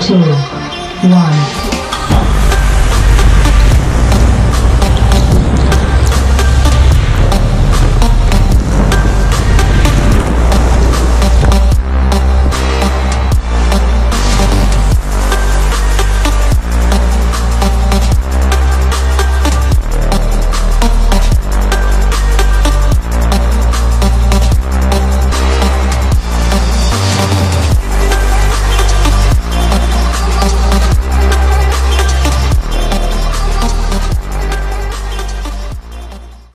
two, one.